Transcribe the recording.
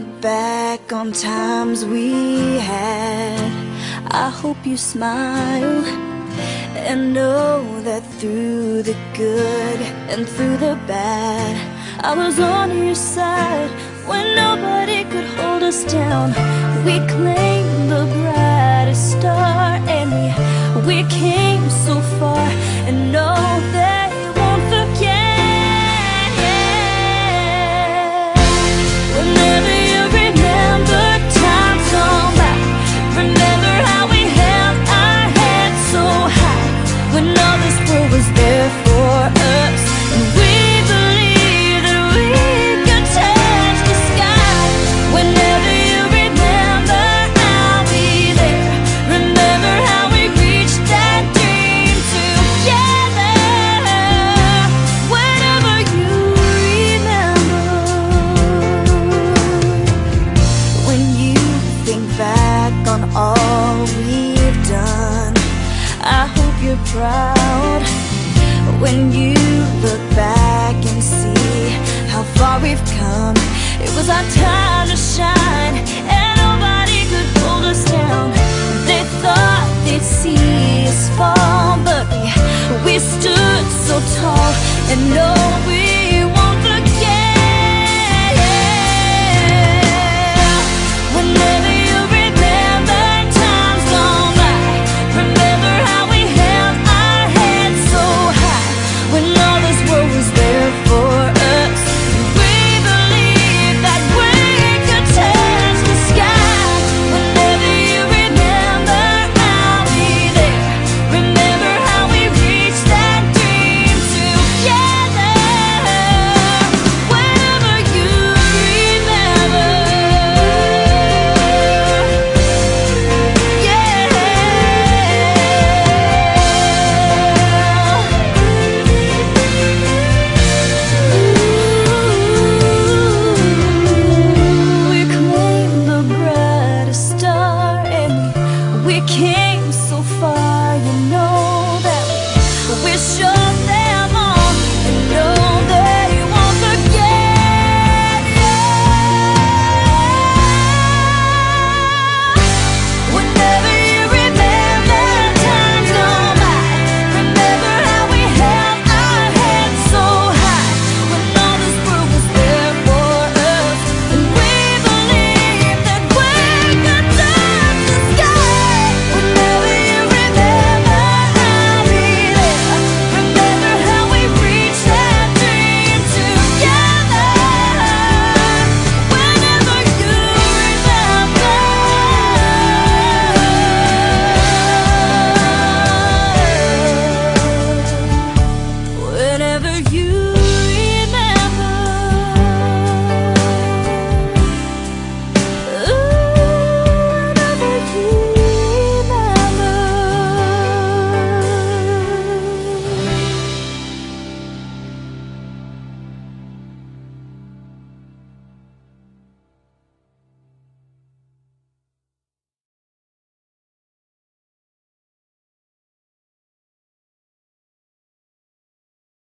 back on times we had, I hope you smile and know that through the good and through the bad, I was on your side when nobody could hold us down. We claimed the brightest star and we, we came so far all this world was there for you proud when you look back and see how far we've come. It was our time to shine, and nobody could hold us down. They thought they'd see us fall, but we, we stood so tall, and no. Names.